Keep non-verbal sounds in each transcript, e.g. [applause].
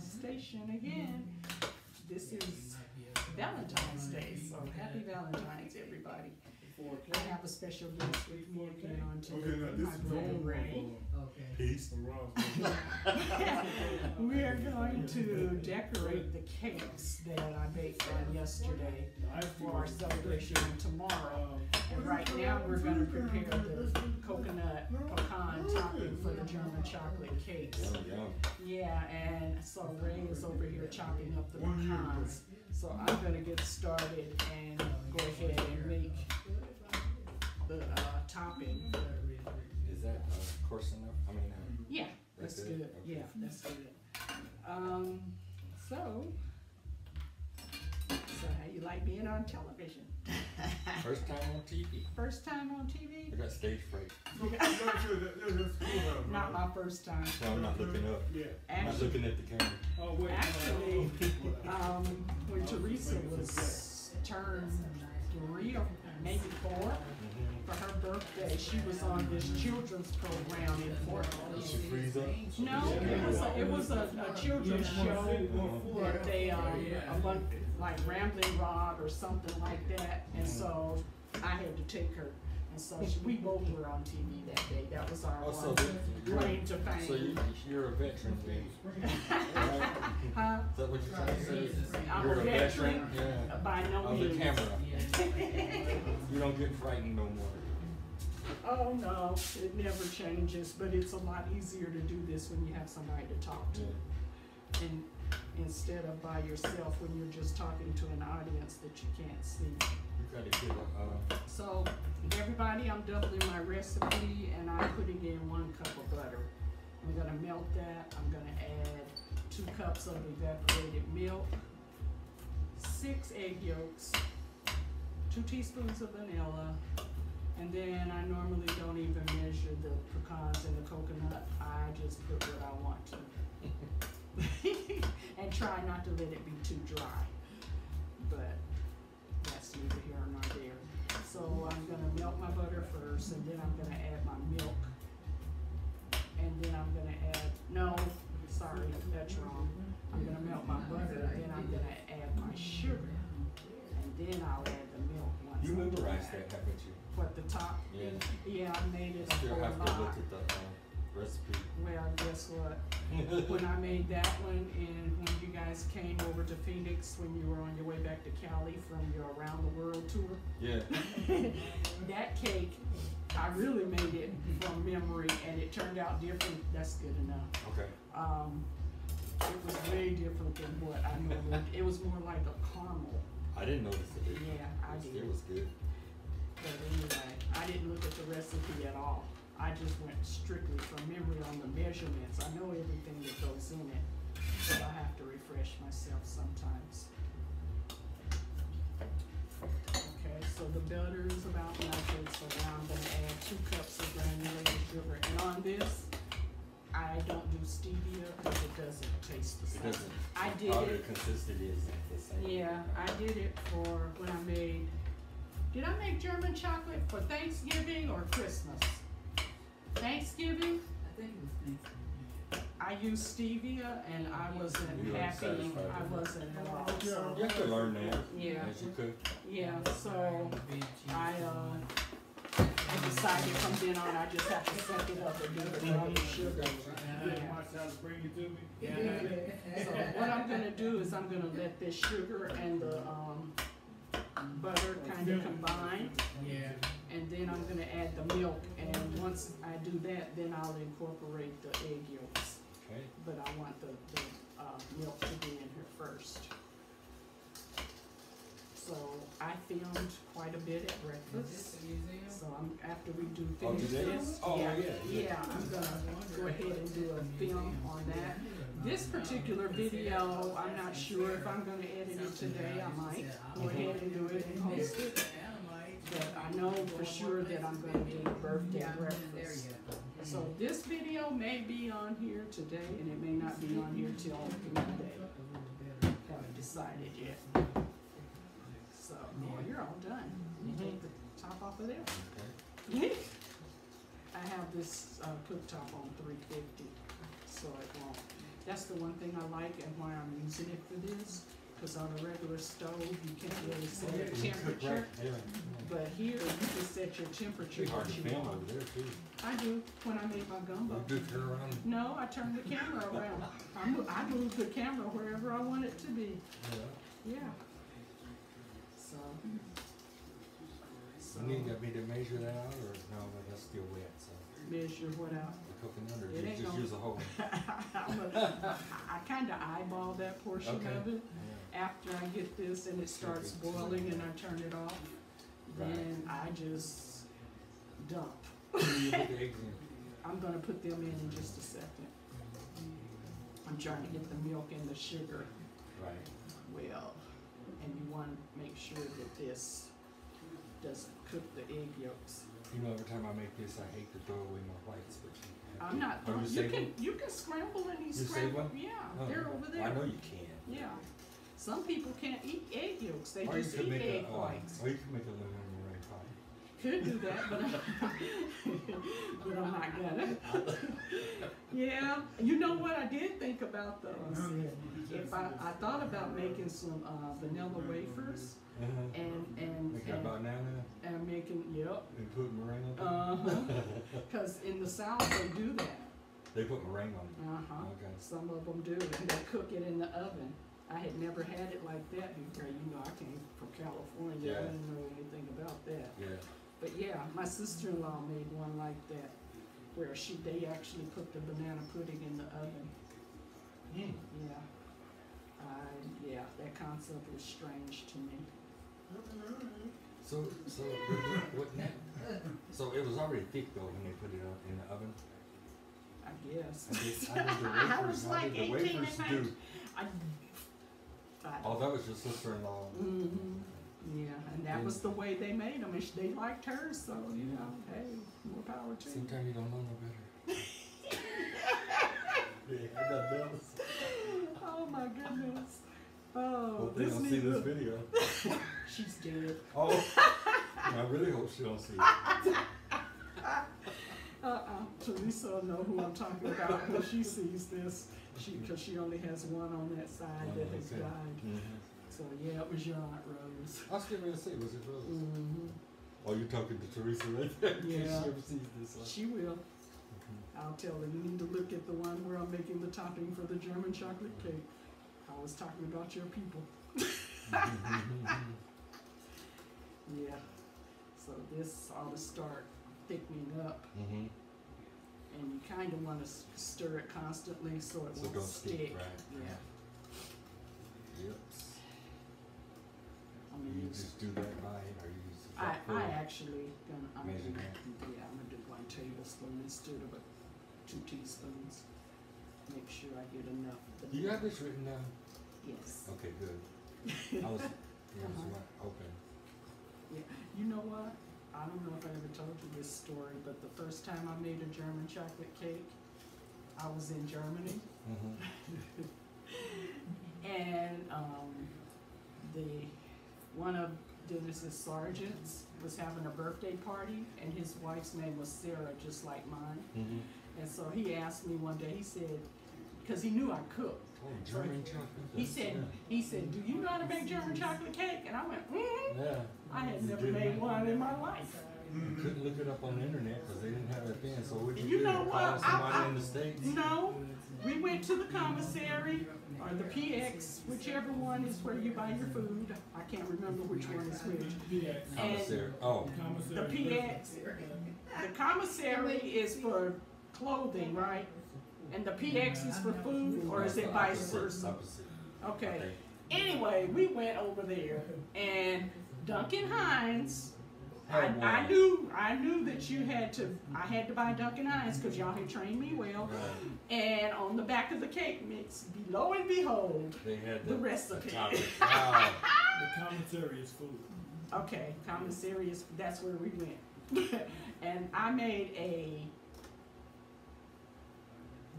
station again. This is Valentine's Day, so happy Valentine's, everybody. I have a special guest with me again on Okay, now today, this my brother all Ray. Okay. Peace and Ross. We are going to decorate the cakes that I baked on yesterday for our celebration tomorrow. And right now, we're gonna prepare the coconut pecan topping for the German chocolate cakes. Yum, yum. Yeah, and so Ray is over here chopping up the pecans. So I'm gonna get started and go ahead and make the, uh, topping. Is that uh, coarse enough? I mean, uh, Yeah, that's That's good, good? Okay. yeah, that's good. Um, so, so how you like being on television? first time on TV. First time on TV? I got stage fright. Not my first time. So I'm not looking up. Yeah. I'm not looking at the camera. Oh, wait. actually, um, when Teresa was turned three or maybe four, for her birthday, she was on this children's program in Fort Did she freeze up? No, it was a, it was a, a children's show that they, um, a bunch, like Rambling Rod or something like that, and so I had to take her. And so she, we both were on TV that day, that was our Oh, so you're, claim to fame. so you, you're a veteran, baby. [laughs] Right? Huh? Is that what you're trying to say? I'm You're a veteran, Yeah. by no Of the camera. [laughs] You don't get frightened no more. Oh, no, it never changes, but it's a lot easier to do this when you have somebody to talk to. Yeah. And instead of by yourself when you're just talking to an audience that you can't see. You gotta get a, uh, So, everybody, I'm doubling my recipe and I'm putting in one cup of butter. I'm gonna melt that, I'm gonna add two cups of evaporated milk, six egg yolks, two teaspoons of vanilla, and then I normally don't even measure the pecans and the coconut, I just put what I want to. [laughs] [laughs] And try not to let it be too dry, but neither here nor there. So I'm gonna melt my butter first, and then I'm gonna add my milk. And then I'm gonna add, no, sorry, that's wrong. I'm gonna melt my butter, and then I'm gonna add my sugar. And then I'll add the milk once. you memorized that, haven't you? What, the top? Yeah. Yeah, I made it a Still whole have to look lot. Recipe. Well, guess what? when I made that one and when you guys came over to Phoenix when you were on your way back to Cali from your around the world tour, Yeah. [laughs] that cake, I really made it from memory and it turned out different. That's good enough. Okay. Um, it was way different than what I normally, it was more like a caramel. I didn't notice it. Yeah, I It was- did. It was good. But anyway, I didn't look at the recipe at all. I just went strictly from memory on the measurements. I know everything that goes in it, but I have to refresh myself sometimes. Okay, so the butter is about melted, so now I'm gonna add two cups of granulated sugar. And on this, I don't do stevia because it doesn't taste the It same. doesn't. I did Powder it. consistency is the same. Yeah, I did it for when I made, did I make German chocolate for Thanksgiving or Christmas? Thanksgiving, I think it was Thanksgiving. I used stevia and I wasn't You happy, I wasn't at all, so, You have to learn that. Yeah. As you could. yeah, so I, uh, I decided from then on, I just have to suck it up and do it without the sugar. Yeah. bring it to me. Yeah. So what I'm gonna do is I'm gonna let this sugar and the, um, butter kind of combine. Yeah. And then I'm gonna add the milk, and once I do that, then I'll incorporate the egg yolks. Okay. But I want the, the, uh, milk to be in here first. So I filmed quite a bit at Is breakfast, this the museum? so I'm, after we do Oh, finish you this, Oh, yeah, yeah, yeah. yeah, I'm gonna go ahead and do a film on that. This particular video, I'm not sure if I'm gonna edit it today, I might go ahead and do it and post it. But I know for sure that I'm gonna do the birthday breakfast. So this video may be on here today and it may not be on here till Monday. Haven't decided yet. So, you're all done. You take the top off of there. Okay. [laughs] I have this uh, cooktop on three fifty, so it won't. That's the one thing I like and why I'm using it for this, cause on a regular stove, you can't really set Yeah, the you cook temperature. But here, you can set your temperature what you want. there too. I do, when I make my gumbo. You do turn around. No, I turn the camera around. I move, I move the camera wherever I want it to be, Yeah. yeah. So. So, You need got me to measure that out or no, that's still wet, so measure what out. Cooking under, It you just gonna- use a whole. I'm a- I I kinda eyeball that portion Okay. of it. Yeah. After I get this and it starts boiling and I turn it off, then I just dump. You put the eggs in. [laughs] I'm gonna put them in in just a second. I'm trying to get the milk and the sugar Right. well, and you wanna make sure that this doesn't cook the egg yolks. You know, every time I make this, I hate to throw away my whites, but you I'm not, Oh, you you can, you can scramble any You save scramble, them? yeah, Oh, they're over there. I know you can. Yeah, some people can't eat egg yolks, they Or you just could eat make egg a, uh, whites. Or you could make a lemon. Could do that, but [laughs] but I'm not gonna. [laughs] Yeah, you know what, I did think about those. If I, I thought about making some, uh, vanilla wafers Uh-huh. and, and, Make and, banana and making, yep, and put meringue on uh-huh. [laughs] Cause in the south, they do that. They put meringue on it. Uh-huh. Okay. Some of them do, and they cook it in the oven. I had never had it like that before, you know, I came from California, I didn't know anything about that. Yeah. But yeah, my sister-in-law made one like that, where she, they actually put the banana pudding in the oven, Mm. yeah. I, yeah, that concept was strange to me. So, so, [laughs] what, so it was already thick though when they put it in the oven? I guess. I did, I [laughs] did the I was like 18 wafers and do? I, I, Oh, that was your sister-in-law. hmm yeah, and that was the way they made them, and sh- they liked her, so, you know, hey, more power to you. Sometimes you don't know no better. [laughs] Yeah, nothing else. Oh my goodness. Oh, Hope they this don't see this a- video. [laughs] She's dead. Oh, [laughs] I really hope she don't see it. Uh-uh. Teresa will know who I'm talking about when she sees this. She, cause she only has one on that side One that has that side. died. Mhm. So yeah, it was your Aunt Rose. I was getting ready to say, was it Rose? hmm Oh, you talking to Teresa right there? Yeah. She ever sees this. She will. mhm. I'll tell her, you need to look at the one where I'm making the topping for the German chocolate cake. I was talking about your people. [laughs] Yeah. So this ought to start thickening up Mhm. and you kinda wanna stir it constantly so it So won't stick, stick. right, Yeah. Yep. I'm You gonna use, just do that by, or you use I? I actually gonna, I'm gonna, that. yeah, I'm gonna do one tablespoon instead of a, two teaspoons. Make sure I get enough. Do you have this written down? Yes. Okay, good. [laughs] I was, yeah, I was Uh-huh. wa- hoping. Yeah, you know what? I don't know if I ever told you this story, but the first time I made a German chocolate cake, I was in Germany. Mhm. [laughs] And um, the one of Dennis's sergeants was having a birthday party, and his wife's name was Sarah, just like mine. Mhm. And so he asked me one day. He said, because he knew I cooked. Oh, German chocolate. He that's- said, he said, "Do you know how to make German chocolate cake?" And I went, mm-hmm. Yeah. Yeah. I had never made one in my life. You couldn't look it up on the internet because they didn't have it then. So what you, You do? know Call what? somebody I- I- in the states. No, we went to the commissary or the PX, whichever one is where you buy your food. I can't remember which one is which. Commissary. Oh. The PX, the commissary is for clothing, right? And the PX is for food, or is it vice Opposite, versa? opposite. Okay. Anyway, we went over there, and Duncan Hines. I, I knew I knew that you had to. I had to buy Duncan Hines because y'all had trained me well. Right. And on the back of the cake mix, below and behold, They had the the, recipe. the [laughs] topic. Wow. The commentary is food. Okay, commissary is that's where we went, [laughs] and I made a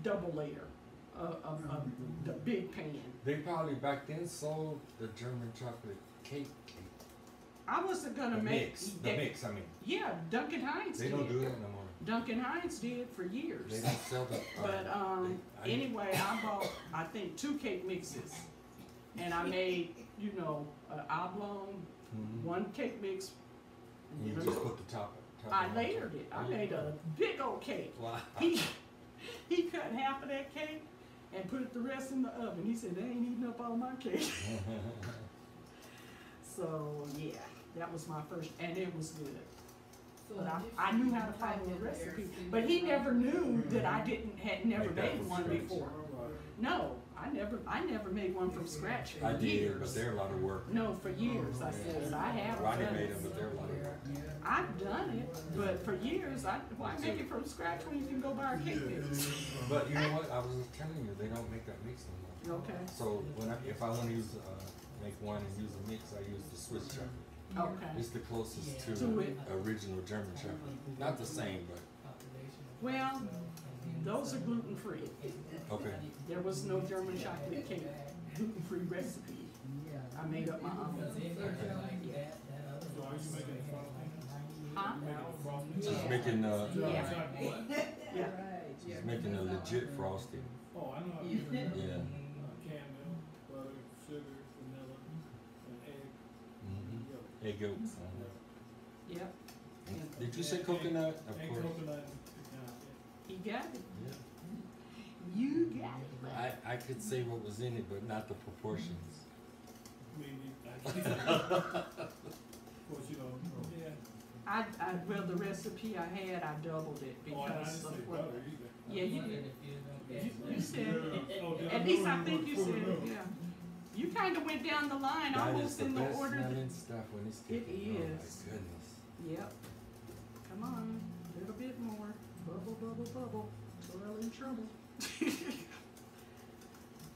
double layer of, of, of the big pan. They probably back then sold the German chocolate cake. I wasn't gonna The make mix. The that- mix. I mean, Yeah, Duncan Hines they did. don't do that no more. Duncan Hines did for years. They don't sell uh, [laughs] But um, they- I- anyway, I bought I think two cake mixes, and I made you know an oblong Mhm. one cake mix. And you just put the top. top I layered it. I made a big old cake. Wow. He he cut half of that cake and put the rest in the oven. He said they ain't eating up all my cake. [laughs] So yeah, that was my first, and it was good. But I, I knew how to follow the recipe. But he never knew that I didn't had never made one scratch. before. No, I never I never made one from scratch for I did, years. but they're a lot of work. No, for years I said I have Ronnie done made it. them, but they're a lot of work. I've done it, but for years I why make it from scratch when you can go buy a cake mix? But you know what? I was just telling you, they don't make that mix no more. Okay, So when I, if I want to use, uh, make one and use a mix, I use the Swiss chocolate. Okay. It's the closest to, To it. original German chocolate. Not the same, but Well, those are gluten free. okay. There was no German chocolate cake gluten free recipe. I made up my own. So are you making? Huh? You making frosting? Making, uh, Yeah. Yeah. she's making a legit frosting. Oh, I know how to do that. Yeah. Yolk. Egg yolks. uh-huh. Yep, And Did you say coconut? Of And course. coconut and he got it. Yeah. You got it. I, I could say what was in it, but not the proportions. Maybe, I- [laughs] of course, you know, yeah. I, I, well, the recipe I had, I doubled it Oh, I because didn't of what. Yeah, you did. You, you said, Oh, at least I think you said, up? yeah. You kinda went down the line, That is almost the in the order. that- stuff when it's It cooking. Oh my goodness. Yep. Come on, a little bit more. Bubble, bubble, bubble. Twirl in trouble. [laughs]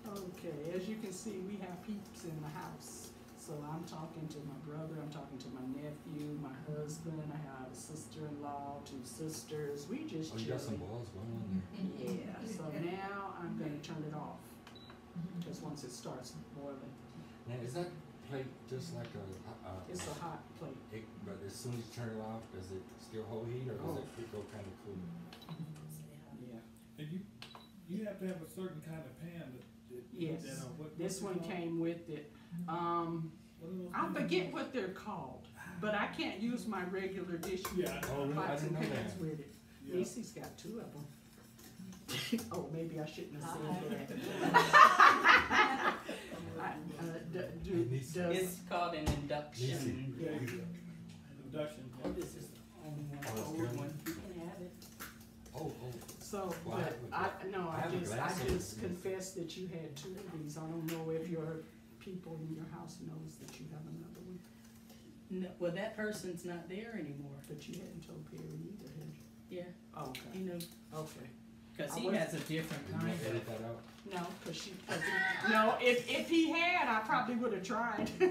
okay, as you can see, we have peeps in the house. So I'm talking to my brother, I'm talking to my nephew, my husband, I have a sister-in-law, two sisters. We just Oh, you got some chilling. balls going on there. Yeah, so now I'm gonna turn it off. Cause once it starts boiling, Now, is that plate just like a, uh, it's a hot plate. it, but as soon as you turn it off, does it still hold heat or does Oh. it go kind of cool? Yeah. And you, you have to have a certain kind of pan that, that Yes. that on. What- This what's one it came with it. Um, What are those I things? forget what they're called, but I can't use my regular dish Yeah. Oh, really? I pots didn't know pans that. with it. Yeah. Niecy's got two of them. [laughs] oh, maybe I shouldn't have said that. [laughs] I, uh, d- do, Hey, Niecy. does, It's called an induction. Yeah, Yeah. induction. Oh, this is the only one, Oh, it's old good. one. You can have it. Oh, oh, so, Well, I but have a I, no, I I just, I just confess that you had two of these. I don't know if your people in your house knows that you have another one, No, well, that person's not there anymore. but you hadn't told Perry either, had you? Yeah, Oh, okay, you know, okay. Cause I he was- has a different kind edit of. that out? No, cause she, cause he, no, if, if he had, I probably would've tried. [laughs]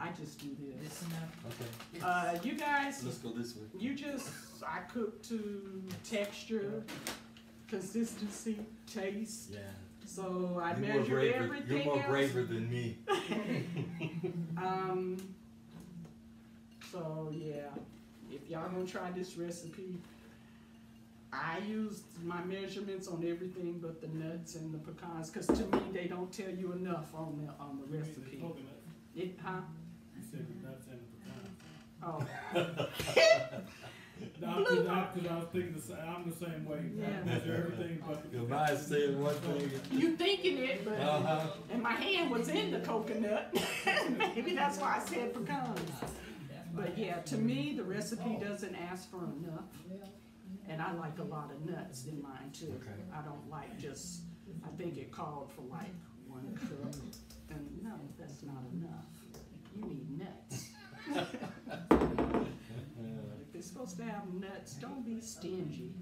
I just do this. This enough? Okay. Uh, you guys, Let's go this way. you just, I cook to texture, consistency, taste, Yeah. so I You're more measure braver- everything You're more else. braver than me. [laughs] Um, so yeah, if y'all gonna try this recipe, I used my measurements on everything but the nuts and the pecans, cause to me, they don't tell you enough on the, on the You mean the recipe. coconut. It, huh? You said the nuts and the pecan. Oh, No, I'm, cause I, cause I was thinking the same, I'm the same way. Yeah. I measure everything but the. Your mind saying one thing. you thinking it, but, Uh-huh. and my hand was in the coconut, [laughs] maybe that's why I said pecans. [laughs] But yeah, to me, the recipe doesn't ask for enough, and I like a lot of nuts in mine too. Okay. I don't like just, I think it called for like one cup, and no, that's not enough. You need nuts. [laughs] If it's supposed to have nuts, don't be stingy.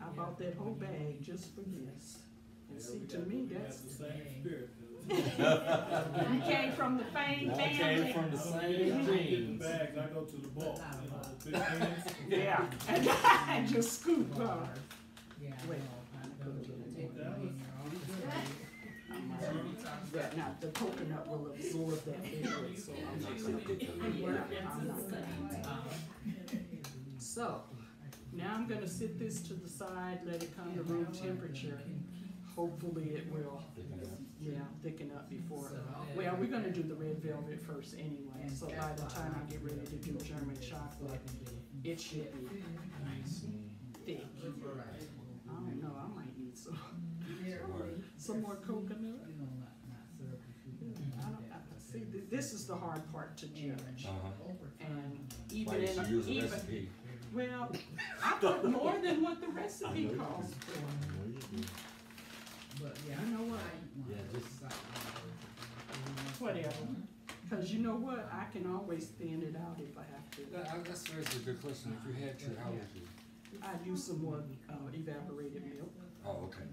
I bought that whole bag just for this. And Yeah, see, to got- me, that's, the same spirit. You came from the Fame I came family. from the same get- I don't get the genes. bags, I go to the bulk, you know, big cans. Yeah, [laughs] [laughs] and I just scoop, uh, wait. Yeah, now, the coconut will absorb that liquid, so I'm not gonna, yeah, I'm not gonna. So, Now I'm gonna sit this to the side, let it come to room temperature. Hopefully it will, Thicken it up. Yeah, thicken up before. Well, we're gonna do the red velvet first anyway, so by the time I get ready to do German chocolate, it should be nice, thick. I don't know, I might need some, some more coconut. I don't, I, see, th- this is the hard part to judge. Uh-huh. And even you in, should a- use a even, recipe. well, I put more than what the recipe calls do. Calls for. I know you do. You know what? Yeah, just, Whatever. Cause you know what? I can always thin it out if I have to. that, that's, that's a good question. If you had to, how would you? I'd use some more, uh, evaporated milk, Oh, okay.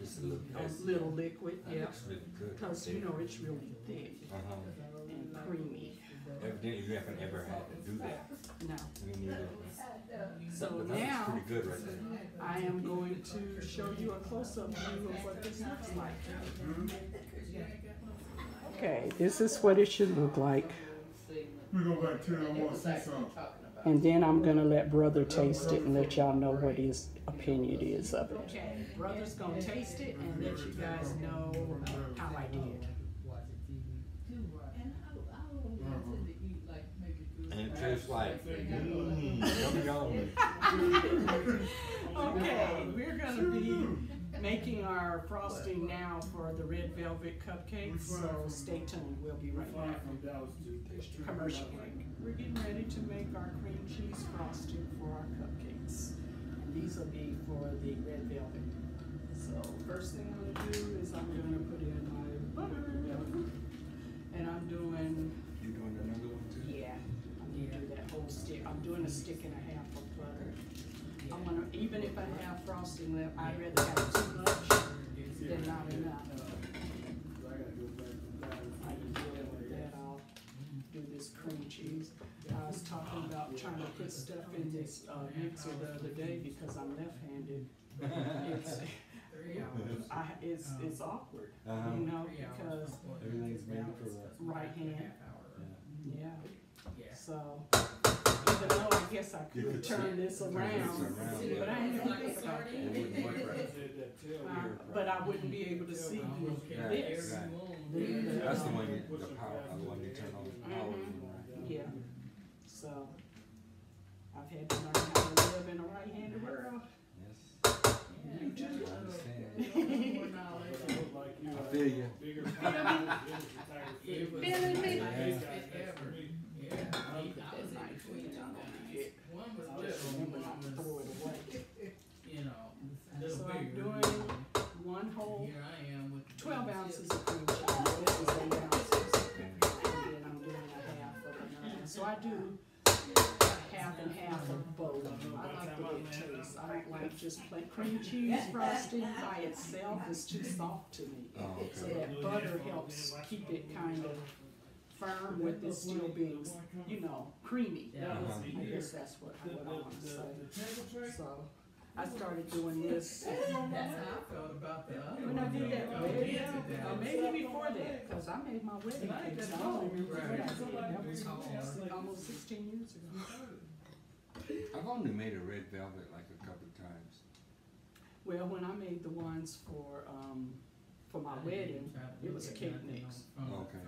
Just a little. a little liquid, That yeah. looks really. Cause you know, it's really thick Uh-huh. and creamy. Evidently, you haven't ever had to do that. Now, Me neither. so But that now, pretty good right there. I am going to show you a close-up view of what this looks like. Okay, this is what it should look like. We go back to, I wanna see something. And then I'm gonna let brother taste it and let y'all know what his opinion is of it. Okay, brother's gonna taste it and let you guys know uh, how I did. And it tastes like, mmm, yum. [laughs] Okay, we're gonna be making our frosting now for the red velvet cupcakes, so stay tuned, we'll be right back. to. Commercial break. We're getting ready to make our cream cheese frosting for our cupcakes. And these will be for the red velvet. So first thing I'm gonna do is I'm gonna put in my butter. And I'm doing another one too? yeah, I'm gonna do that whole stick, I'm doing a stick and a half of butter. I'm gonna, even if I have frosting left, I'd rather have too much than not enough. I gotta go back to Dallas. I can deal with that, I'll do this cream cheese. I was talking about trying to put stuff in this, uh, mixer the other day because I'm left-handed. It's, [laughs] I, it's, it's awkward, Uh-huh. you know, because Everything's made for right hand, Yeah. yeah. So, even though I guess I You could could turn turn- this turn this around, around, but I ain't gonna think about. It wouldn't work that tail Uh. But I wouldn't be able to see Right, this. right. The- the, That's the one, you- the power, the one you turn on the power. Mhm. Yeah, so I've had to learn how to live in a right-handed world. Yes, You too. I understand. I look like you, I feel you. bigger than Feeling me? Yeah. That knife went down on the hip. Just remember not to throw it away. So I'm doing one whole, Here I am with. twelve ounces of cream cheese, this is eight ounces. And then I'm doing a half of another, so I do a half and half of both. I like the way it tastes, I don't like just plain cream cheese frosting by itself, it's too soft to me. Oh, So that uh, butter helps keep it kind of firm with it still being, you know, creamy. Uh-huh. I guess that's what, what I wanna say. So, I started doing this That's how I felt about the other when I did that one. wedding, Yeah. or maybe before that, cause I made my wedding cakes, I don't remember what I that was almost, almost sixteen years ago. I've only made a red velvet like a couple of times. Well, when I made the ones for, um, for my wedding, it was a cake mix. Okay.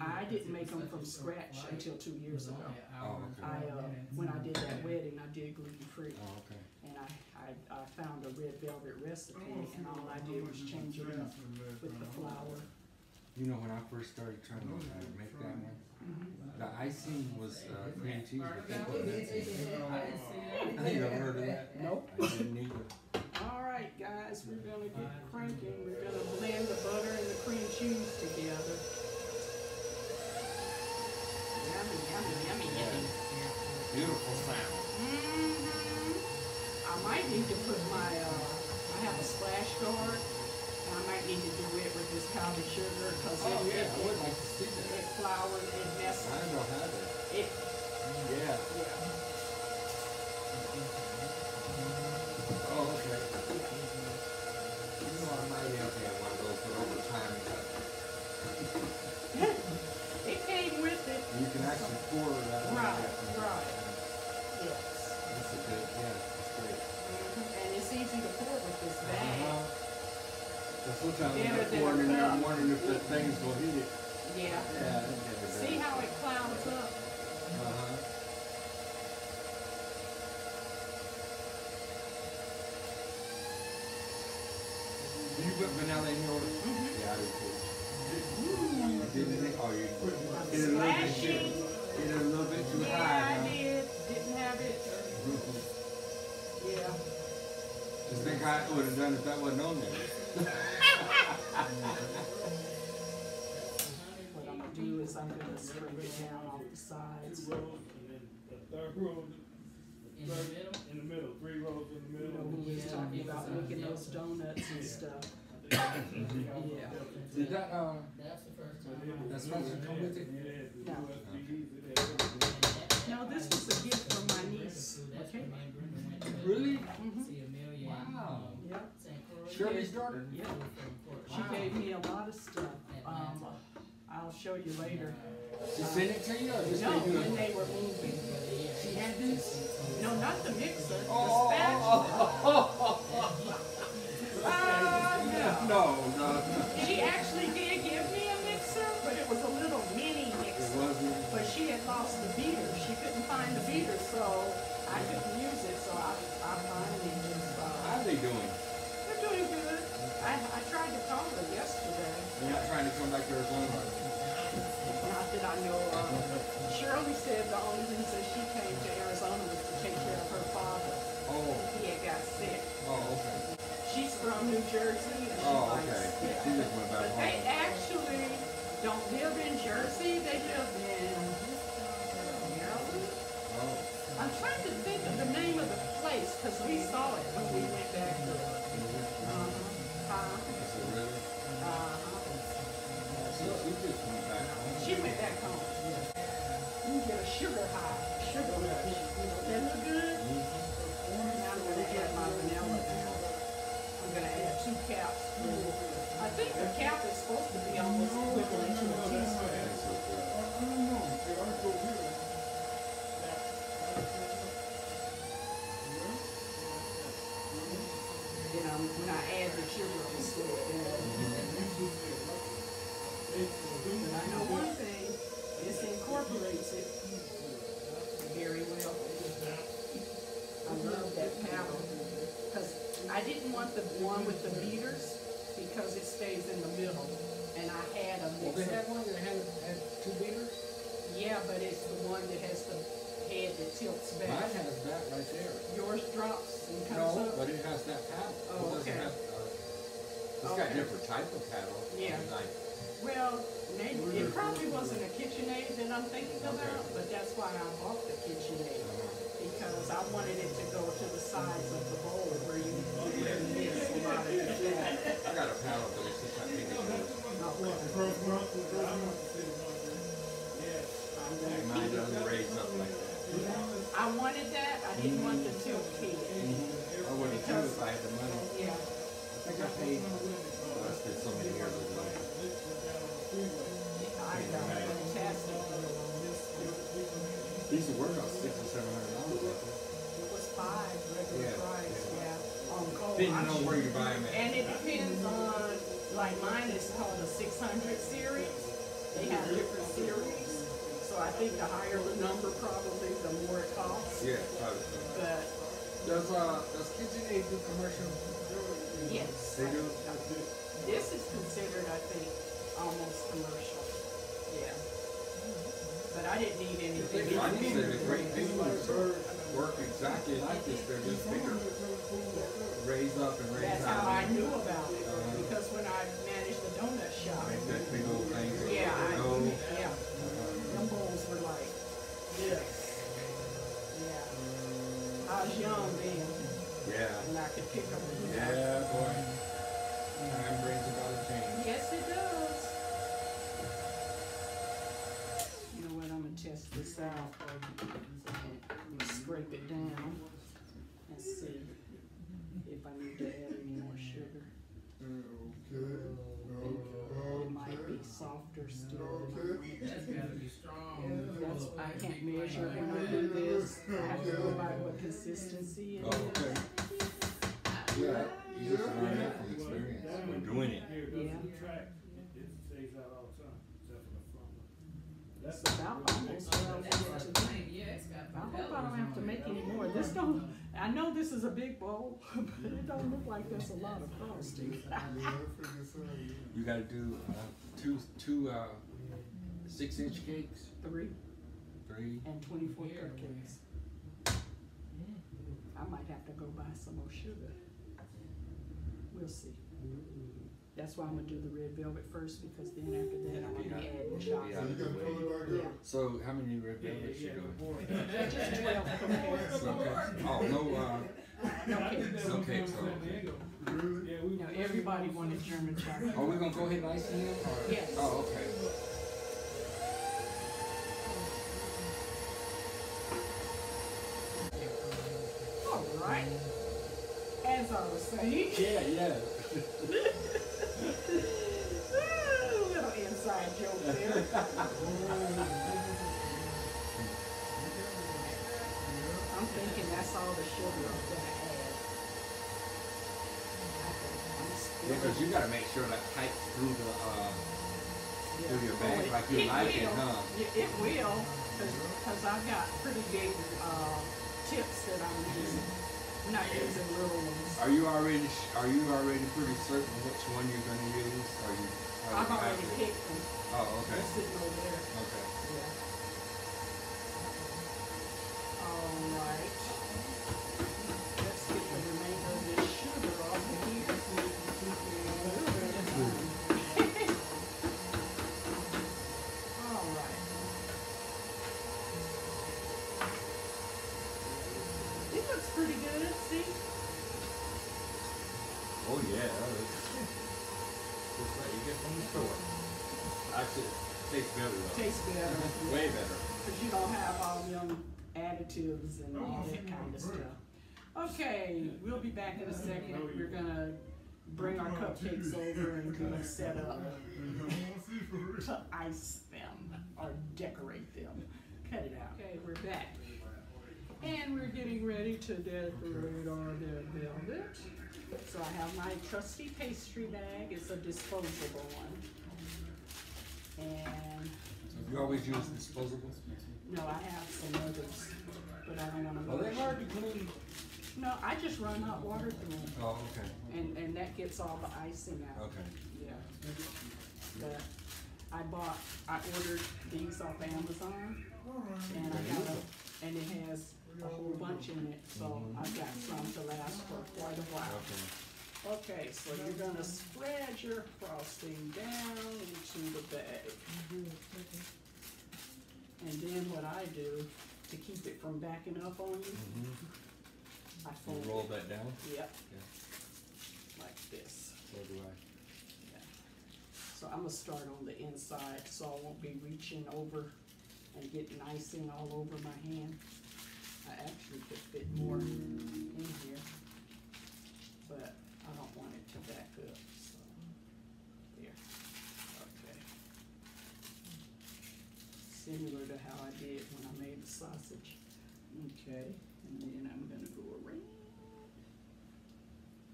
I didn't make them from scratch until two years ago. Oh, okay. I, uh, when I did that wedding, I did gluten free, Oh, okay. and I, I, I found a red velvet recipe, and all I did was change it up with the flour. You know, when I first started trying to uh, make that one, Mhm. the icing was uh, cream cheese, but they put nuts in it. I didn't see that. I [laughs] never heard of that. Nope. I didn't either. All right, guys, we're gonna get cranking. We're gonna blend the butter and the cream cheese together. Yummy, yummy, yummy, yummy. Beautiful sound. Mm hmm I might need to put my, uh, I have a splash guard, and I might need to do it with this powdered sugar, cause Oh, it, yeah, it, I would like to see that. it flours, it messes, I know how to. it, Yeah. yeah. Oh, it came with it. You can actually pour it out. Right, right. Yes. That's a good, yeah, that's great. Mm-hmm, and it's easy to pour with this uh-huh. bag. Uh -huh. Pouring in there. Wondering if that thing's going to heat it. Yeah. Yeah. See how it clouds up. Uh-huh. Do you put vanilla in yours? Mhm. Yeah, I do too. You didn't think, oh, you hit it a little bit, Splashing. hit it a little bit too Yeah, high, I huh? did. Didn't have it. Yeah. Just think how it would have done if that wasn't on there. [laughs] What I'm gonna do is I'm gonna scrape it down off the sides. Two rows, and then the third row, In the middle? in the middle, three rows in the middle. You know, middle. who was talking about making those donuts and stuff. Yeah. Did that, uh, That's the first time. it- That's supposed to come with it? It has the No. USBs, it has. No, this was a gift from my niece. That's Okay. when me and Brenda went to Really? See Amelia. Wow. um, Yep. St. Croix. Shirley's daughter? Yep. From Port She Wow. gave me a lot of stuff. Um, I'll show you later. She sent it to you or just No, gave you a- when they were moving. She had this. No, not the mixer, the Oh, spatula. Didn't want the tilt head. I would've too if I had the money. Yeah, I think I paid, well, I spent so many years ago. I know, fantastic. These are worth about six or seven hundred dollars. It was five regular Yeah, price, yeah, on cold. Depending I'm on sure- where you buy them at. And it depends on, like mine is called a six hundred series. They have different series. So I think the higher the number probably, the more it costs. Yeah, probably. But Does, uh, does KitchenAid do commercial? yes. They do? This is considered, I think, almost commercial. Yeah. But I didn't need anything. Like you said, the great big ones work exactly like this, they're just bigger. Raise up and raise That's out. how I knew about it, Uh-huh. because when I managed the donut shop. Yeah. and boy. Time brings about a change. Yes, it does. You know what, I'm gonna test this out. Scrape it down. Let's see if I need to add any more sugar. Okay. okay. It might be softer still want That's. That's, I can't measure when I do this, I have to go by what consistency it Oh, is. okay. Yeah, You just learn that from experience. We're doing it. Here, it goes Yeah. to the track, it, it stays out all the time, except for the front one. That's It's about almost what I want it to be. I hope I don't have to make any more. This don't, I know this is a big bowl, but it don't look like there's a lot of frosting. You gotta do, uh, two, two, uh, six inch cakes, Three three. and twenty-four cupcakes. I might have to go buy some more sugar. We'll see. That's why I'm gonna do the red velvet first, because then after that, I'm gonna be adding chocolate. Yeah. Yeah, So how many red Yeah, velvets yeah, you doing? yeah. just twelve cupcakes. [laughs] Okay. Oh, no, uh, No I did cakes. that one Okay, time in so- San Diego. Yeah, we. You know, everybody wanted German chocolate. are we gonna go ahead and ice them? or- Yes. Oh, okay. All right. As I was saying. Yeah, yeah. [laughs] Little inside joke there. I'm thinking that's all the sugar I'm gonna add. I think I'm still- Yeah, cause you gotta make sure that pipes through the, um, Yeah. through your Oh, bag it- like you it like it, will. huh? Yeah, It will, because I've got pretty big, uh, tips that I'm using, using little ones. Are you already, are you already pretty certain which one you're gonna use? Are you? are I've already happy? picked them, Oh, okay, they're sitting over there. okay. Yeah. Alright. Let's from the store. Actually, it tastes better though. Tastes better. Way better. Cause you don't have all them additives and all that kind of stuff. Okay, we'll be back in a second. We're gonna bring our cupcakes over and [laughs] do set up to ice them or decorate them. Cut it out. Okay, we're back. And we're getting ready to decorate our red velvet. So I have my trusty pastry bag. It's a disposable one. And You always use disposables? no, I have some others, but I don't wanna. Are they wash. hard to clean? No, I just run hot water through them, Oh, okay, and, and that gets all the icing out. okay. Yeah. But I bought, I ordered these off Amazon, and I got a, and it has a whole bunch in it, so I've got some to last for quite a while. Okay. Okay, so you're gonna spread your frosting down into the bag. And then what I do, to keep it from backing up on you, Mhm. I You fold roll it, that down? yep, Yeah, like this. so do I. Yeah. So I'm gonna start on the inside, so I won't be reaching over and getting icing all over my hand. I actually could fit more in here, but I don't want it to back up, so, there, okay. Similar to how I did when I made the sausage. Okay, and then I'm gonna go around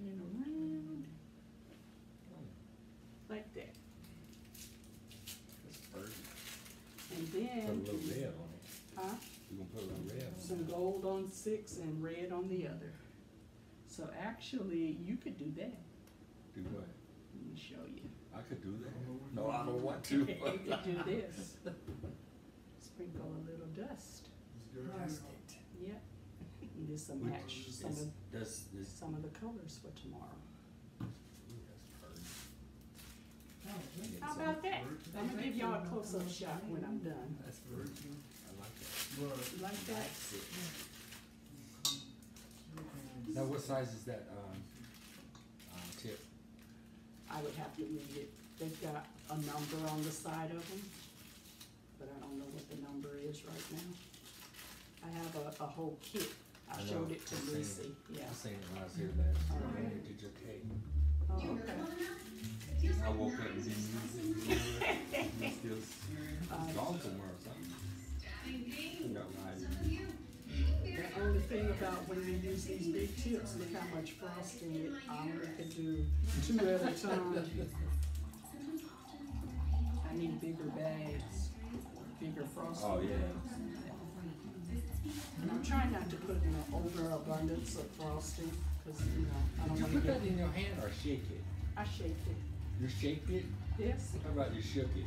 and around like that. And Put a little red on it. huh, You gonna put a little red some gold on six and red on the other. So actually, you could do that. Do what? Let me show you. I could do that. No, I don't want to. [laughs] You could do this. Sprinkle a little dust. Dust it. Yep. [laughs] And This will match is- some of, That's, this. some of the colors for tomorrow. Oh, how about that? I'm gonna give y'all a close-up shot when I'm done. That's pretty. I like that. You like that? Now, what size is that, um, um, tip? I would have to read it. They've got a number on the side of them, but I don't know what the number is right now. I have a, a whole kit. I I know, showed it to I've seen it. Lucy, yeah. I seen it when I was here last time. Oh, when okay. you did your cake. Oh, okay. I woke up and didn't use it. you know, It's still, [laughs] it's gone somewhere or something. You got lied. The only thing about when you use these big tips, look how much frosting it, I only could do two at a time. I need bigger bags, bigger frosting Oh, yeah. And I'm trying not to put in an overabundance of frosting, cause you know, I don't you wanna put that in your hand or shake it? I shake it, You shake it? yes, How about you shook it?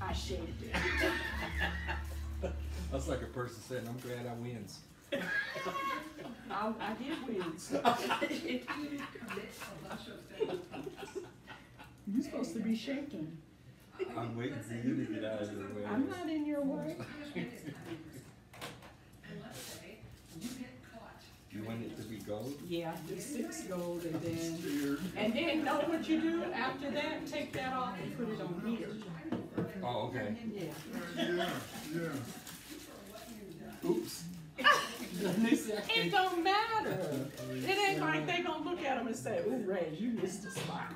I shake it. [laughs] [laughs] That's like a person saying, I'm glad I wins. I, I did win. [laughs] You're supposed to be shaking. I'm waiting for you to get out of the way. I'm not in your way. You want it to be gold? Yeah, do six gold and then, and then know what you do after that, take that off and put it on here. Oh, okay. Yeah. Yeah, yeah. Oops. It don't matter. It ain't like they gonna look at them and say, ooh, Ray, you missed a spot.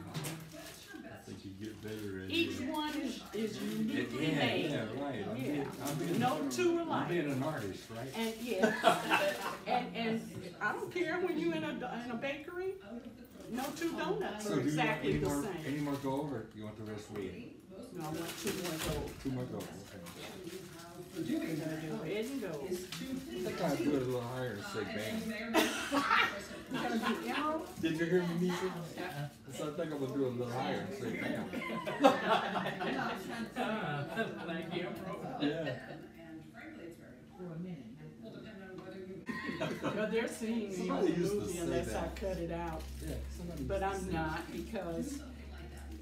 I think you get better at Each it. one is, is Yeah, uniquely yeah, made. right. I'm Yeah. being, I'm being. No two I'm alike. being an artist, right? And, yeah, and, and I don't care when you in a, in a bakery, no two donuts So are do you want exactly any the more, same. any more gold or you want the rest red? No, I want two more gold. Two more gold, okay. We're gonna do red and gold. I think I'd do it a little higher and say bam. We're gonna do emerald, Did you hear me, Nisha? So I think I'm gonna do it a little higher and say bam. Like you. Yeah. but they're seeing me on Somebody the used to movie say unless I cut it out. Yeah. But I'm not because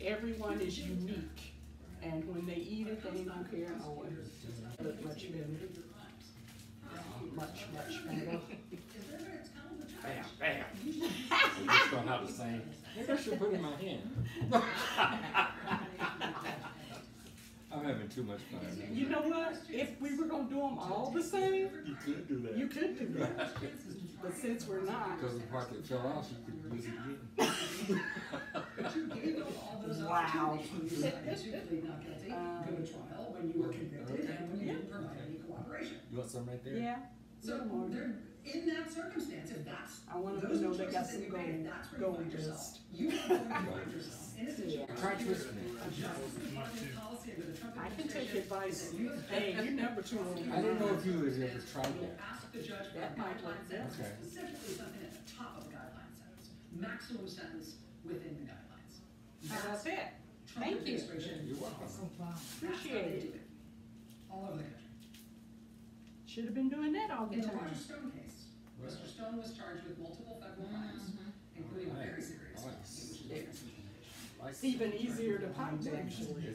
everyone is unique. And when they eat it, they ain't gonna care, oh, it look much better. Um, much, much better. Bam, bam. I just don't have the same. Maybe I should put it in my hand. [laughs] I'm having too much fun. You know what? If we were gonna do them all the same, You could do that. you could do that. But since we're not, Because the part that fell off, you could use it again. [laughs] wow. [laughs] Um, Go to when you were convicted and when you didn't provide any cooperation. You want some right there? Yeah, So they're, in that circumstance, if that's. I want them those to know are they got some that you made, gold, that's where you gold find yourself. You are where find yourself. In a situation. Try twisting it. where Justice Department policy under the Trump I can take advice. you Hey, you never too old. I didn't know if you had ever tried that. ask the judge for That might guideline sentence, Okay. specifically something at the top of the guideline sentence, maximum sentence within the guidelines. How about that? Trump Thank you. You're welcome. That's how Appreciate it. All over the country. Should have been doing that all the In the time. Roger Stone case, Mr. Stone was charged with multiple federal mm-hmm, crimes, mm-hmm. including a very serious one, Nice. which is dangerous. It's even easier to pipe actually.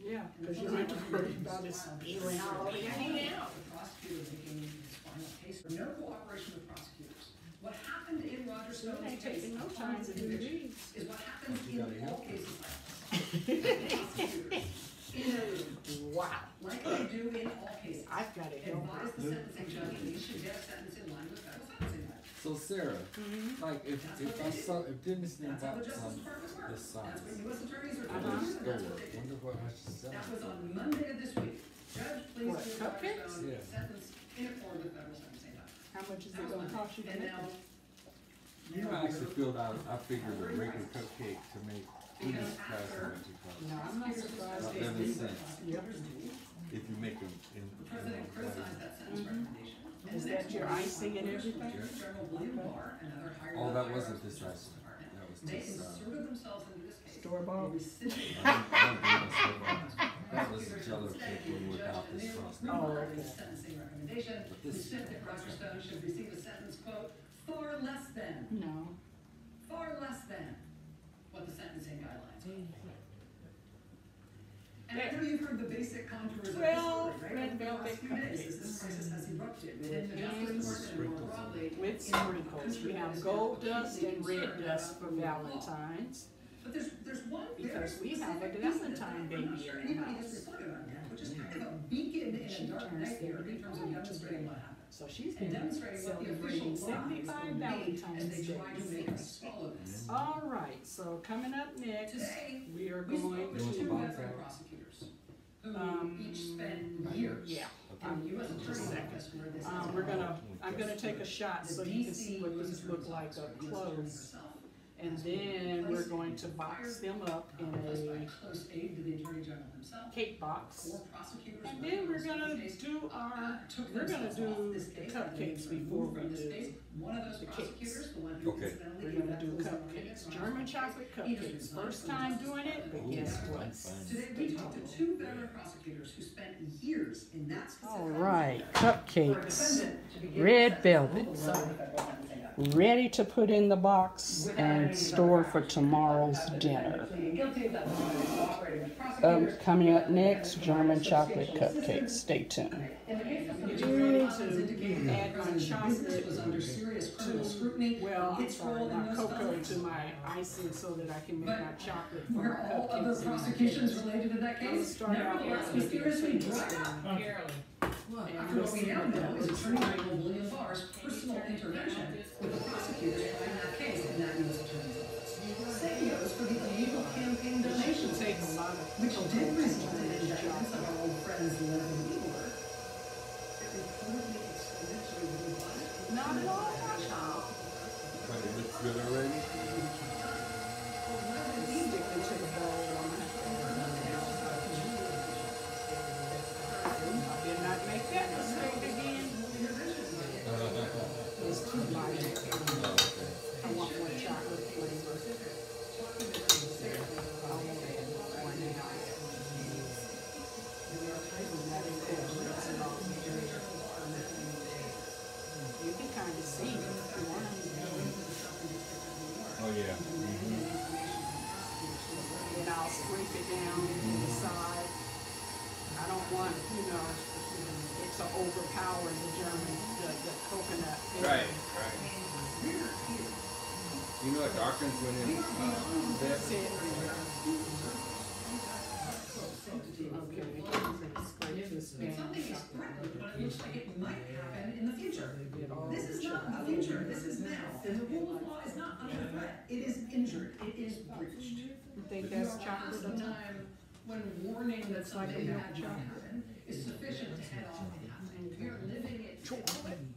Yeah, because you don't have to worry about it spilling out all the out. The prosecutor making his final case for no cooperation with prosecutors. What happened in Roger Stone's case no upon time his to do these. is what happens in all help. cases like this. [laughs] Prosecutors, in a room, Wow, like they do in all cases, I've got to help advise the sentencing judge that he should get a sentence in line with federal sentencing guidelines. So Sarah, like if, if I saw, if Dennis didn't That's the Justice some this size, That's what US attorneys are doing. the and store, that's what they do. wonder what I should sell. That was on Monday of this week. Judge, please What, cupcakes? Yeah. sentence in accord with federal sentencing. How much is it gonna cost you to make them? You know, I actually filled out, I figured a regular cupcake to make two Because price after- what you cost. No, I'm not surprised About they eleven do cents. that. Yep. If you make them in, the in, president criticized that sentence Mhm. recommendation. And Is the that next your morning, icing and everything? Attorney General William Barr and other higher Oh, that level wasn't hierarchs of this the Justice icing. Department, that was They this, uh, inserted themselves into this case. Store bought? Rescinding I didn't- I didn't do my stuff. That was a jello cake one without this frosting. Oh, Remarked okay. his sentencing recommendation, But which this- said that Roger Stone should receive a sentence, quote, far less than, No. far less than what the sentencing guidelines. Are." And I know you've heard the basic contours of this story, right? red Over the last velvet few days, as this cupcakes. crisis has erupted within the And Justice and more broadly. With sprinkles, we have gold dust and red dust for the rule of law. Valentine's. But there's, there's one Because we have a specific piece of this Valentine that I'm baby sure in the anybody house. reported on yet, which is kind of a beacon in She a dark night here in terms of demonstrating what happened. So she's And been demonstrating what the official celebrating law is seventy-five going to be as Valentine's they try to make us swallow this. All right, so coming up next, Today, we are going with two want to, veteran prosecutors who um, each spent years yeah, I'm, And the US Attorney's. Office where this Um, is we're gonna, I'm gonna take a shot so you can see what these look like up close. And then we're going to box them up in a Close aid to the Attorney General himself. cake box. And then we're gonna do our, we're gonna do the cupcakes before we do. One of those the cakes. prosecutors, the one who Okay. incidentally We're gave gonna that do full cupcakes, German chocolate cupcakes. First time doing it, but guess what? Today, we talked to two veteran prosecutors who spent years in that specific. All right, cupcakes, defendant to be given red a velvet, ready to put in the box and store for tomorrow's dinner. Guilty of that cooperating with Um, coming up next, German chocolate cupcakes. Stay tuned. In the case of the ready Hoskins to indicated that chocolate was under serious criminal scrutiny. Well, I'm Its in those cocoa to my icing so that I can make my chocolate Were all and my prosecutions related to that case? Nevertheless, with the mysteriously dried what we now know is Attorney. General William Barr's personal intervention with the prosecutors trying that case in that U.S. Attorney's Office. Same goes for the illegal campaign donation take a lot of which did result in good already. Looks like a something milk bad might chocolate. happen is sufficient to head off. If you're living it.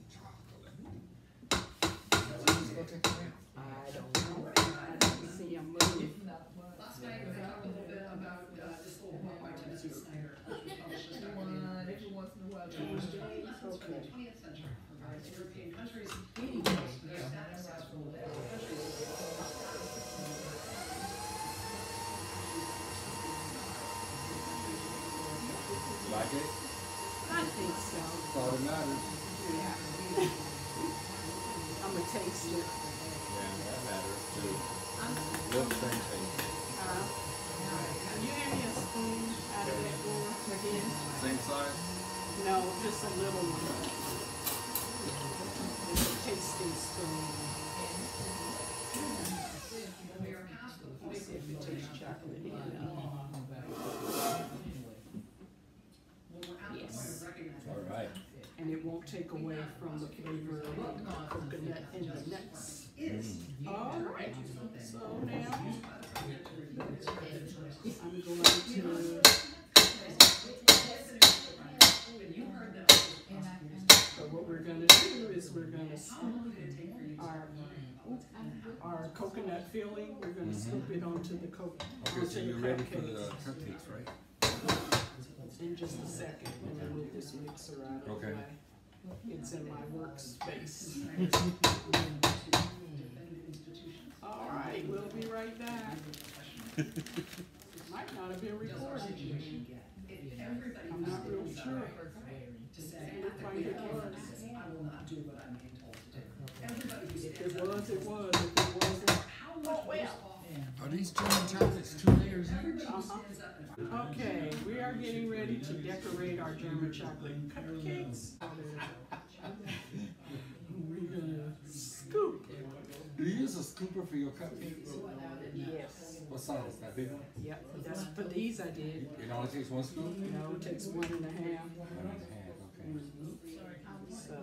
No, just a little tasting if it tastes chocolatey enough. recognizing. All right. And it won't take away from the flavor of coconut and the nuts. Is. Alright, so now I'm going to, And you heard that. so what we're gonna do is we're gonna scoop our, our coconut filling, we're gonna mm-hmm. scoop it onto the coconut. Okay, so you're ready for the cupcakes. right? In just a second, when I move this mixer out of Okay. my, it's in my workspace. Alright, we'll be right back. It might not have been recorded. I'm not real sure. To say, It looked like was. I will not do what I'm being told to do. If it was, it was, How much worse off? Are these German chocolates two layers Everybody Uh-huh. stands up and Okay, we are getting ready to decorate our German chocolate cupcakes. We're gonna scoop. Do you use a scooper for your cupcakes? Yes. What size? That big one? Yep, that's, for these I did. It only takes one scoop? No, it takes one and a half. One and a half, okay. So,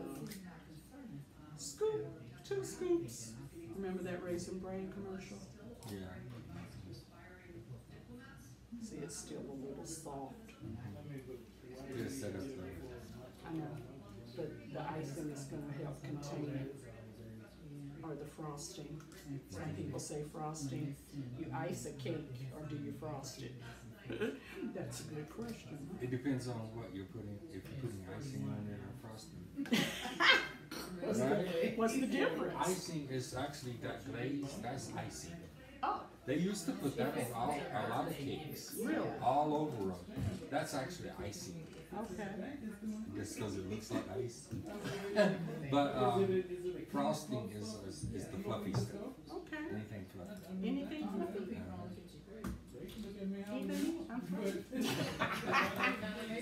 scoop, two scoops. Remember that Raisin Bran commercial? Yeah. See, it's still a little soft. Just set up I know, but the icing is gonna help contain it, or the frosting. Some people say frosting, you ice a cake or do you frost it? [laughs] That's a good question. It depends on what you're putting, if you're putting icing on it or frosting. [laughs] What's the, what's the difference? Icing is actually that glaze, that's icing. Oh, They used to put that on all, a lot of cakes, really? all over them. That's actually icing, Okay. just because it looks like ice. [laughs] But, um, frosting is, is, is the fluffy stuff, Okay. anything fluffy. Anything fluffy? Anything? I'm fluffy.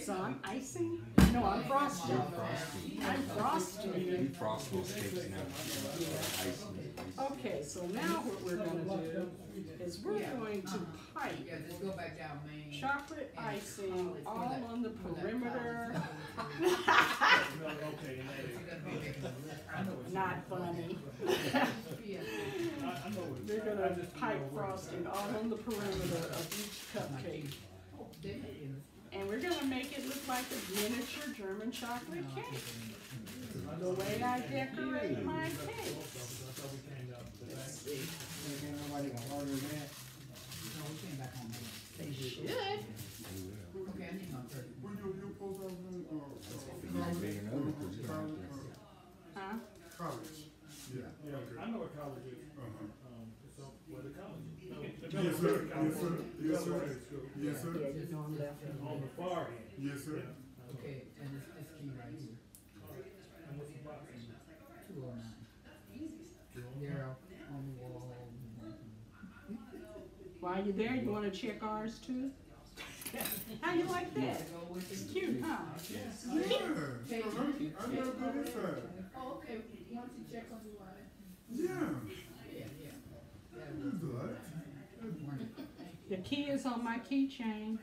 [laughs] So I'm icing? No, I'm frosting. You're frosting. I'm frosting. We frost those cakes now. Icing, icing. Okay, so now what we're gonna do is we're going to pipe Yeah, just go back down Main. chocolate icing all on the perimeter. Okay, and that is, Not funny. [laughs] [laughs] Yeah. I, I know what We're gonna pipe frosting all on the perimeter of each cupcake. And we're gonna make it look like a miniature German chocolate cake. The way I decorate my cakes. Let's see. Nobody gonna order that? They should. Okay, I need my third. When you, you post out on, You might be another, 'cause you don't have to- Huh? college? Yeah. Yeah, I know what college is, Uh-huh. um, so, where the college is. No, Yes, sir. Yes, sir. Yes, sir. Delaware School. Yes, sir. Yeah, you know I'm left. On the far end. Yes, sir. Okay, and this, this key right here, And what's the box in there? two oh nine. There on the wall. While you're there, you wanna check ours too? [laughs] How you like that? It's cute, huh? Yes. Yeah. I never been inside. Oh, okay, once you check on the line. Yeah. Yeah, yeah. That Who's was that? The key is on my keychain.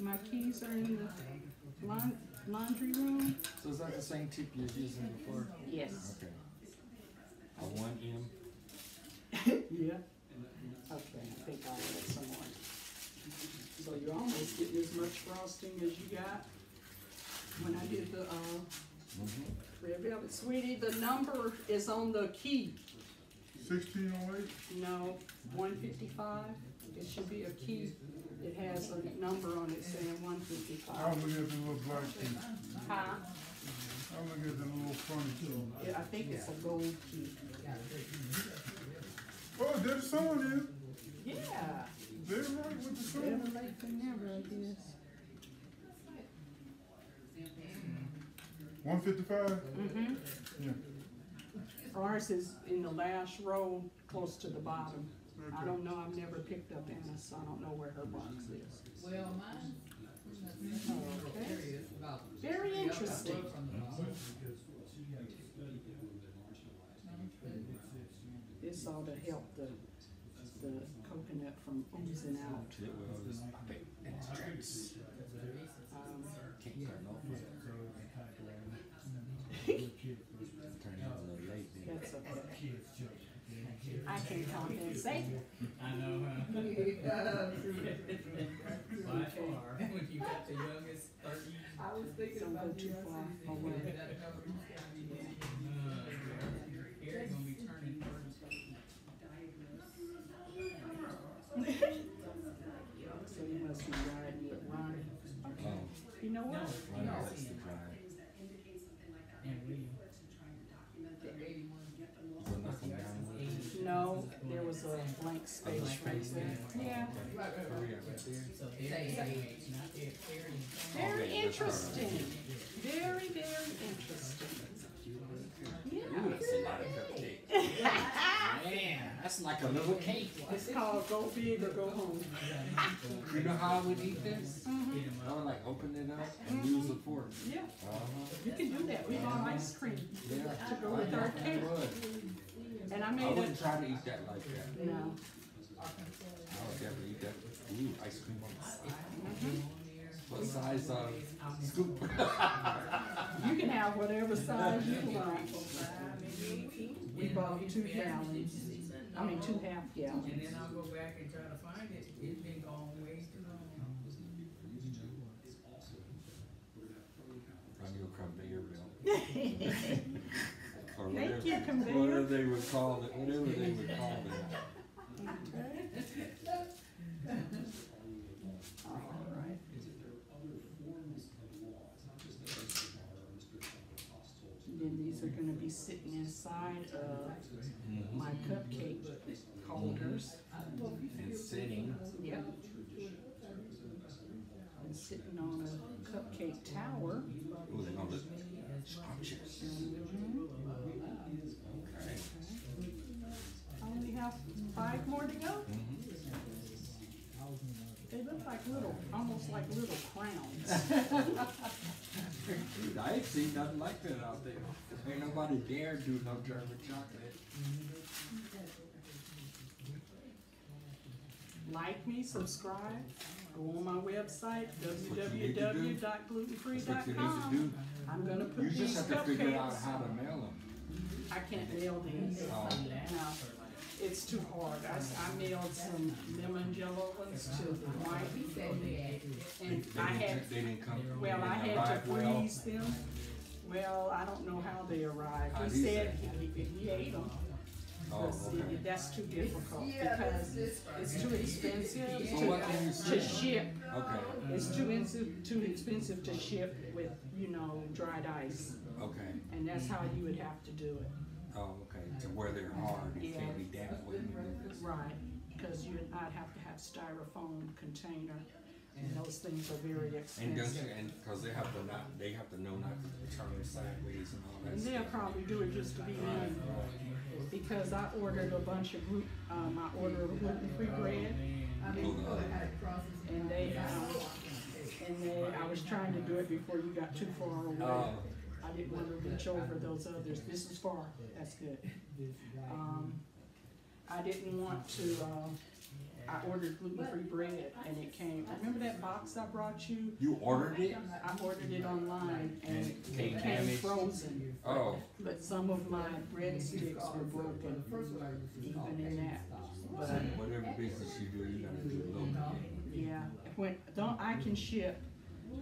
My keys are in the laun- laundry room. So is that the same tip you was using before? Yes. Okay. A one M? [laughs] Yeah. Okay, I think I added some more. So you're almost getting as much frosting as you got when I did the, uh, Mm-hmm. red velvet. Sweetie, the number is on the key. Sixteen oh eight? No, one fifty-five. It should be a key. It has a number on it saying 155. I was looking at the little black key. Huh? I was looking at the little funny key. Yeah, I think it's a gold key. Oh, there's someone in. Yeah. They're right with the song. late than never, I guess. One fifty-five? Mm-hmm. Yeah. Ours is in the last row, close to the bottom. I don't know, I've never picked up Anna's, so I don't know where her box is. Well, mine. Okay. There it is, about. Very interesting. From the. This ought to help the, the coconut from oozing out. It was, I think, it's Um, Can't turn off. Turn it a little late then. that's okay. I can compensate. I know, huh? [laughs] [laughs] By far, [laughs] when you got the youngest thirty. I was thinking Don't go about too you. far away. That number you got me down. Gary's gonna be turning thirty. So you must be riding with Ronnie. Okay, Um, you know what? Ronnie there was a blank space right there. Yeah, Hurry up, right there. So they're age, not their Gary. very Okay, interesting. Very, very interesting. Ooh, Yeah. that's a lot of cupcakes. [laughs] Man, that's like a little cake. It's called Go Big or Go Home. [laughs] You know how I would eat this? Mhm. I would like open it up and use a fork. Yeah, Uh-huh. you can do that. We bought ice cream Yeah. to go with our cake. I would. And I I made wouldn't it, try to eat that like that. no, I would never eat that. Ooh, ice cream on the side. Mhm. What size uh, scoop? [laughs] you can have whatever size you want. We bought two gallons, I mean, two half gallons. And then I'll go back and try to find it, it's been gone way too long. conveyor belt. Or Thank whatever- you. Whatever they would call it, whatever they would call that. Alright. Then these are gonna be sitting inside of my cupcake holders. And sitting, Yep. And sitting on a cupcake tower. ooh, they're gonna look scrumptious. Okay. I only have five more to go. They look like little, almost like little crowns. [laughs] Dude, I ain't seen nothing like that out there. Ain't nobody dare do no German chocolate. Like me, subscribe, go on my website, what you need to do. That's what you need to www.glutenfree.com. I'm gonna put You these just have to figure out how to mail them. I can't mail these. Oh. No, it's too hard. I, I mailed some lemon jello ones to the wife. And They I didn't- had, They didn't come. well, I they didn't had arrive to well. freeze them. Well, I don't know how they arrived. How'd He he said he, he- he ate them. Oh, see, okay. that's too difficult because it's too expensive So what can you to, to say? ship. Okay, It's too expensive, too expensive to ship with, you know, dried ice. okay. And that's how you would have to do it. Oh, okay, to where they're hard, it can't be damp when you. Right, because you'd, I'd have to have styrofoam container, and those things are very And don't expensive. you, and, cause they have to not, they have to know not to turn them sideways and all that And they'll probably do it just to be Right, mean, right. because I ordered a bunch of glu, um, I ordered gluten-free bread, I mean, and they, um, and they, I was trying to do it before you got too far away. Oh, I didn't wanna reach over those others, this is far, that's good. Um, I didn't want to, uh, I ordered gluten-free bread and it came, remember that box I brought you? you ordered it? I ordered it online and it came damaged? frozen, Oh, but some of my breadsticks were broken, even in that. But, whatever business you do, you gotta do it locally. yeah, when, don't, I can ship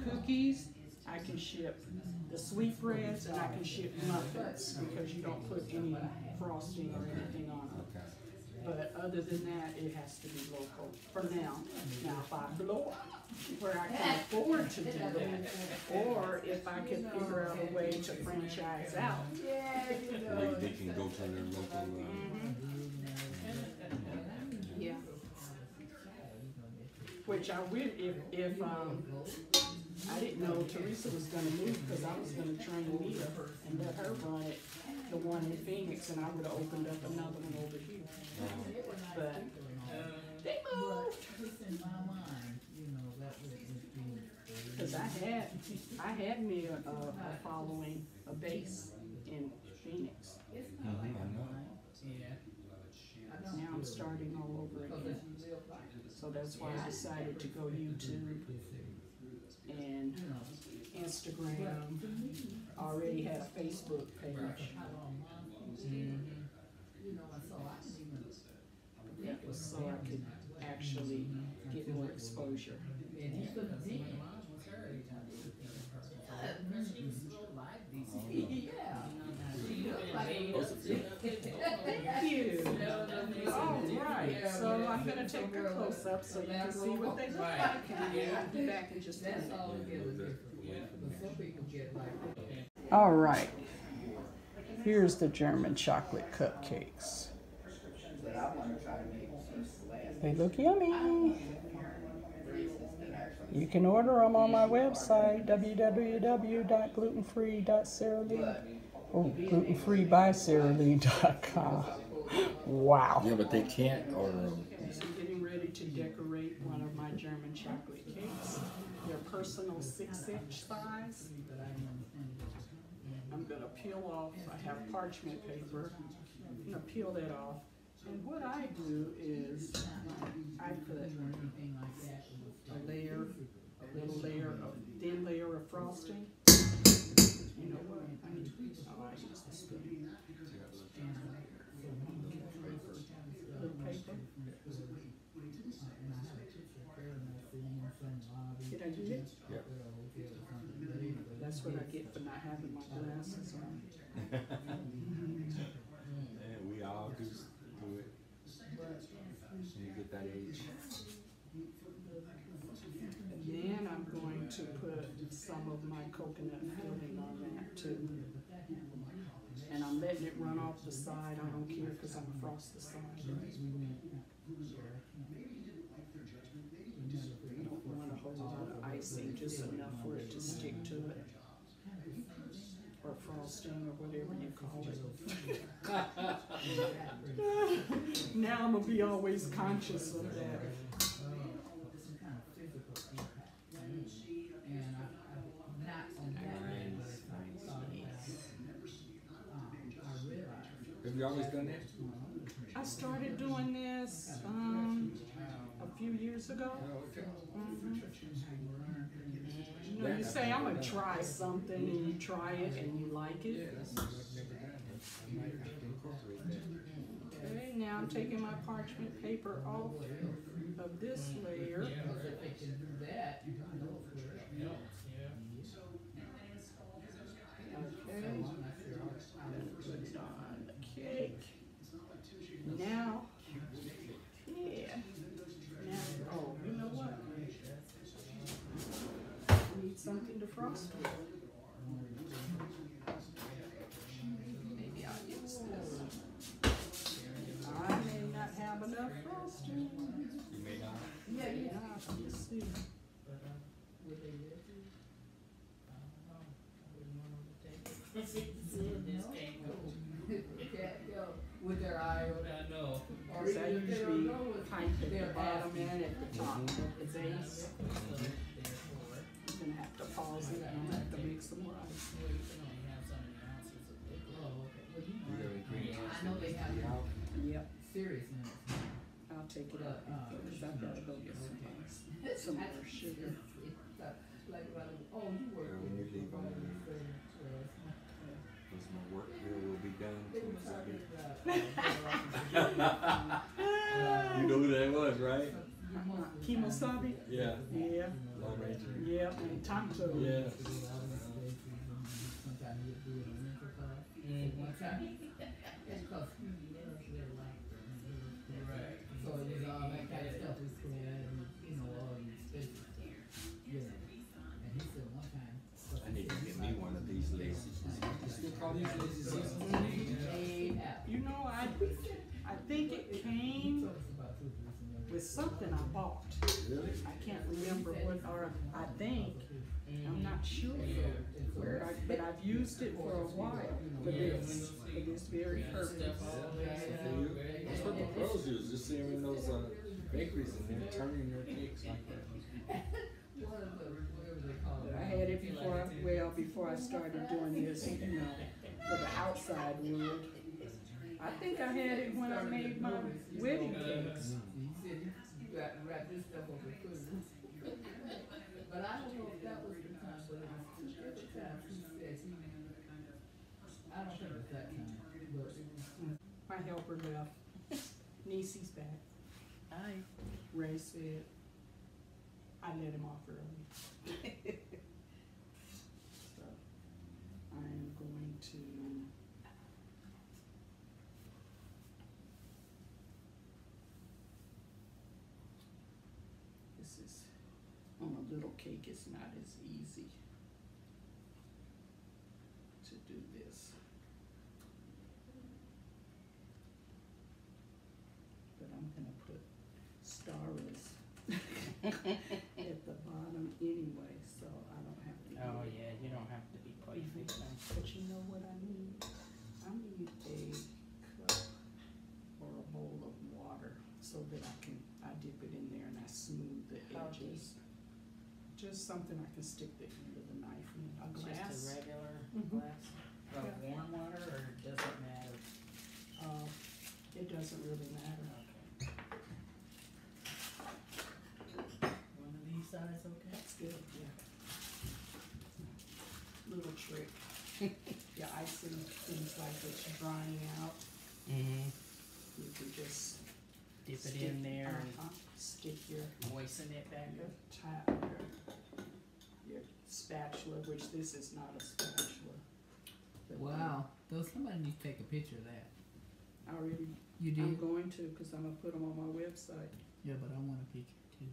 cookies, I can ship the sweetbreads, and I can ship muffins, because you don't put any frosting or anything on them. But other than that, it has to be local for now. Now, if I blow where I can afford to do that, or if I can figure out a way to franchise out. Like they can go to their local, uh, Yeah. Which I would, if, if, um, I didn't know Teresa was gonna move, cause I was gonna train Mia and let her run it, the one in Phoenix, and I would've opened up another one over here. But they moved. Cause I had, I had me a, a a following, a base in Phoenix. mhm, I know. Now I'm starting all over again. So that's why I decided to go YouTube and Instagram. Already had a Facebook page. That was so I could actually get more exposure. Thank All right, so I'm gonna take a close-up so you can see what they look like, and I'll be back in just a minute. All right. Here's the German chocolate cupcakes. They look yummy. You can order them on my website, www.glutenfree.saralee, oh, glutenfreebySaralee.com. Wow. Yeah, but they can't order them. I'm getting ready to decorate one of my German chocolate cakes. They're personal six inch size. I'm gonna peel off, I have parchment paper, I'm gonna peel that off. And what I do is, I put a layer, a little layer of, thin layer of frosting. You know what, I need, oh, I use the spoon. Little paper. Did I do it? Yep. That's what I get for not having my glasses on. Yeah, we all do, do it. When you get that age. And then I'm going to put some of my coconut filling on that too. And I'm letting it run off the side, I don't care, cause I'm across the side. I don't want a whole lot of icing, just enough for it to stick to it. Or or whatever you call it. [laughs] Now I'm gonna be always conscious of that. Have you always done that? I started doing this, um, a few years ago. Oh, okay. You know, you say, I'm gonna try something, and you mm-hmm. try it and you like it. that's something I've never done. I might have to incorporate that. Okay, now I'm taking my parchment paper off of this layer. If they can do that, you can go for it. Okay. I'm gonna put it on the cake. Now, yeah. Now, oh, you know what? I need something to frost with. Maybe I'll use this. I may not have enough frosting. Some more sugar. Like, oh, you work. Yeah, when you leave, I'm gonna leave. Cause my work here will be done as soon as I get. You know who that was, right? Kemosabe? Yeah. Yeah, Lone Ranger. yeah, and Tonto. Yeah. Sometimes you do it on mental class. Mm-hmm. One time, it's called Scooby Doo, they're like, Right. so it's all that kind of stuff something I bought. Really? I can't remember what, or I think, I'm not sure where I, but I've used it for a while, for this, for this very purpose. That's what the pros use, just see them in those, uh, bakeries and they're turning their cakes like that. What is the, whatever they call it. I had it before, I- well, before I started doing this, you know, for the outside world. I think I had it when I made my wedding cakes. He said, you, you got to wrap this stuff up and put it. But I don't know if that was the time, but it was two different times he said he, I don't think it was that time, but it was. My helper left. Niecy's back. Hi. Ray said, I let him off early. [laughs] So, I am going to. This is, on a little cake, it's not as easy to do this. But I'm gonna put stars at the bottom anyway, so I don't have to. Oh, do it. yeah, you don't have to be perfect. But you know what I need? I need a cup or a bowl of water so that I can, I dip it in there and I smooth the How edges. Just something I can stick the end of the knife in, a Just a glass. regular Mhm. glass of Yeah. warm water, or does it matter? Uh, it doesn't really matter. Okay. One of these sides, okay? That's good, yeah. Little trick. Your icing seems like it's drying out. Mm-hmm. You can just Dip it stick, in there and uh-huh, stick your moisten it back your up. tap, your, your spatula, which this is not a spatula. Wow, though somebody needs to take a picture of that. I already, You did? I'm going to, cause I'm gonna put them on my website. Yeah, but I want a picture too.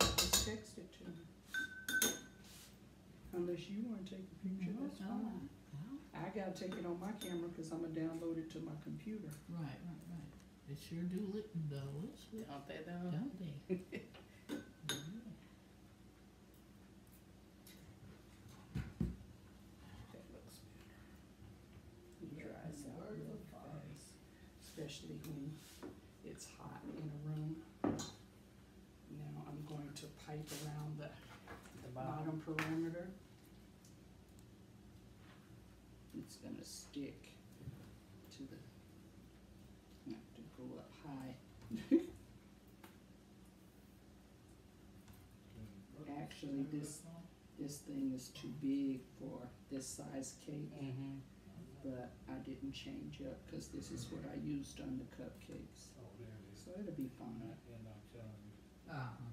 I just texted to you. Unless you wanna take a picture, that's fine. I gotta take it on my camera, cause I'm gonna download it to my computer. Right, right, right. They sure do look delicious, Don't they though? don't they? [laughs] That looks better. It dries out real fast, especially when it's hot in a room. Now I'm going to pipe around the The bottom. bottom perimeter. It's gonna stick to the, have to go up high. [laughs] Actually, this, this thing is too big for this size cake, Mm-hmm. but I didn't change up, cause this is what I used on the cupcakes, Oh, there it is. so it'll be fine. And I'm telling you. Uh-huh.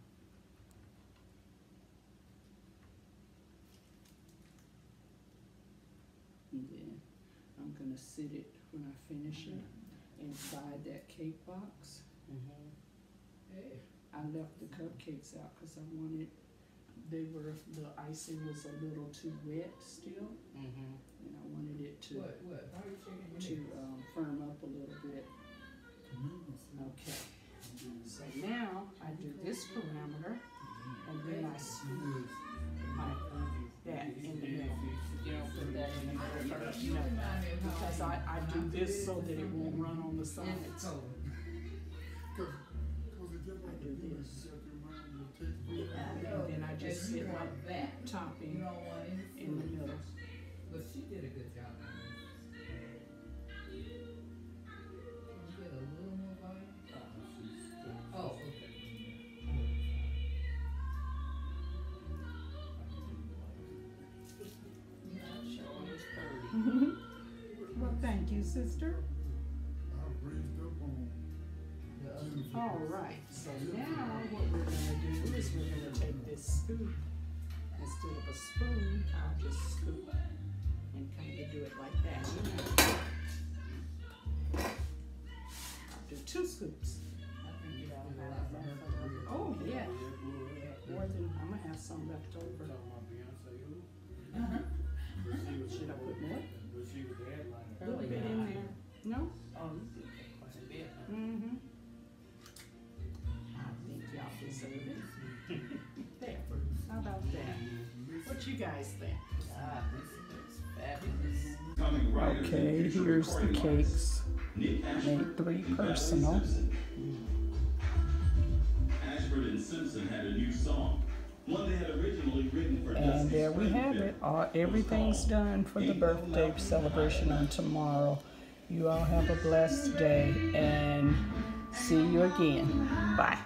And then I'm gonna sit it, when I finish it, inside that cake box. Mm-hmm. I left the cupcakes out because I wanted, they were, the icing was a little too wet still, Mm-hmm. and I wanted it to, What, what, why are you shaking your to, um, firm up a little bit. Okay, so now I do this parameter, of Because I, I do this so that it won't run on the It's sides. cold. I do this, and then I just if you hit my want that, you topping don't guys think? Ah, this looks fabulous. Coming right Okay, here's the cakes. Made three personal. Ashford and Simpson had a new song. One they had originally written for And Dusty there we have it. All, everything's done for the birthday celebration on tomorrow. You all have a blessed day and see you again. Bye.